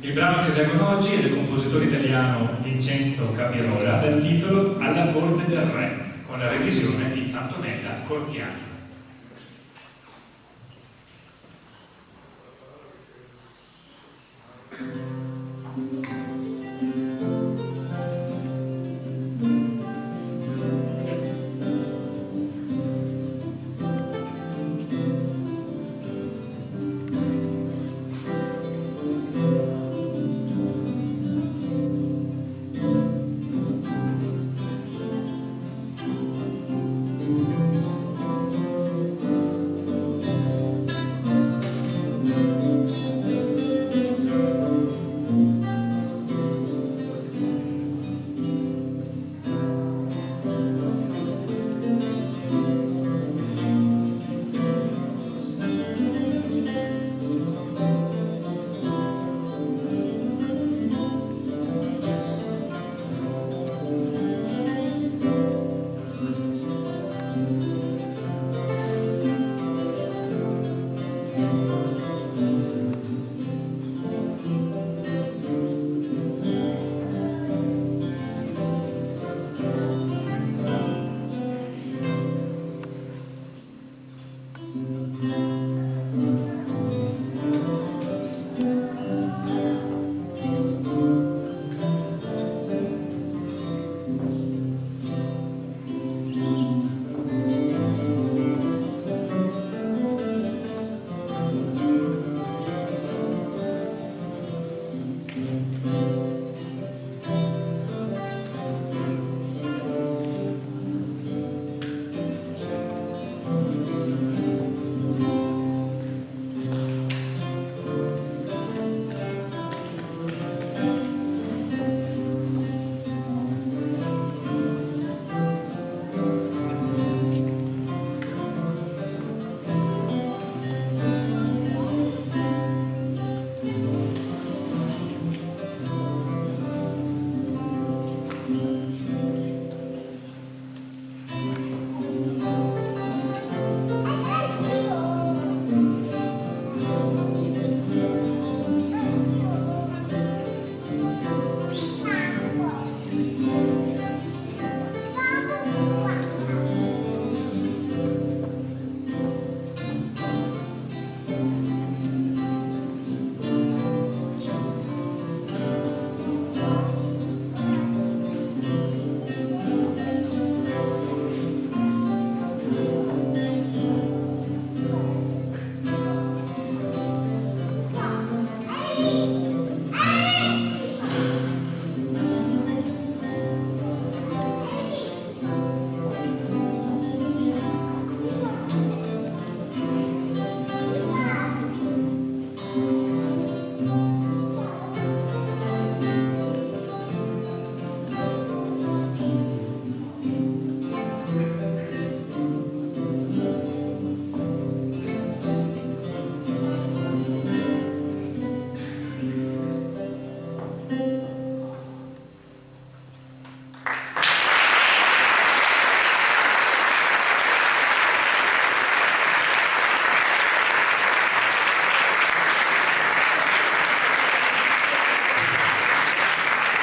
Il brano che eseguono oggi è del compositore italiano Vincenzo Capirola dal titolo Alla corte del re, con la revisione di Antonella Cortiani. Thank Música Amen.